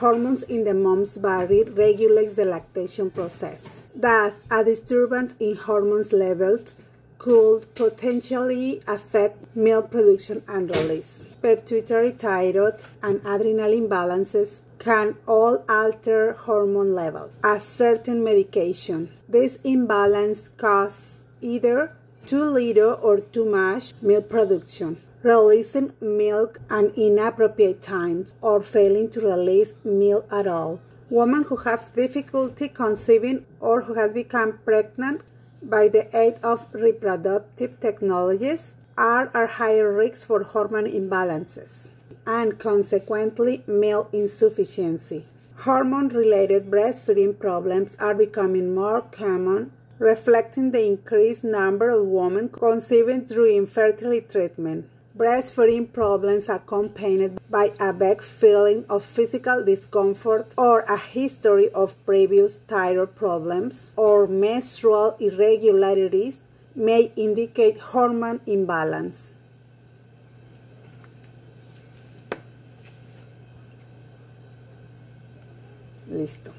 hormones in the mom's body regulates the lactation process. Thus, a disturbance in hormones levels could potentially affect milk production and release. Pituitary thyroid and adrenal imbalances can all alter hormone level. A certain medication. This imbalance causes either too little or too much milk production, releasing milk at inappropriate times, or failing to release milk at all. Women who have difficulty conceiving or who have become pregnant by the aid of reproductive technologies are at higher risk for hormone imbalances and consequently milk insufficiency. Hormone-related breastfeeding problems are becoming more common, reflecting the increased number of women conceiving through infertility treatment. Breastfeeding problems accompanied by a vague feeling of physical discomfort or a history of previous thyroid problems or menstrual irregularities may indicate hormone imbalance. Listo.